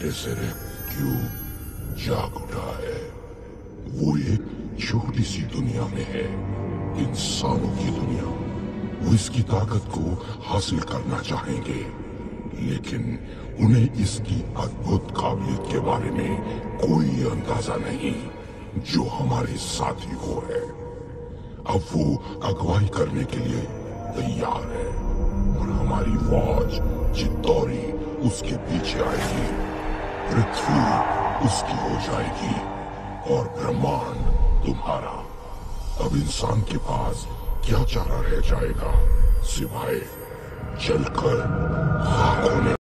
डेजरेट क्यों जाग उठा है। वो एक छोटी सी दुनिया में है। इंसानों की दुनिया। वो इसकी ताकत को हासिल करना चाहेंगे। लेकिन उन्हें इसकी अद्भुत काबिलियत के बारे में कोई अंदाज़ा नहीं, जो हमारे साथी को है। अब वो अगुवाई करने के लिए तैयार है और हमारी फौज चित्तौरी उसके पीछे आएगी। पृथ्वी उसकी हो जाएगी और ब्रह्मांड तुम्हारा। अब इंसान के पास क्या चारा रह जाएगा सिवाय जलकर खाक होने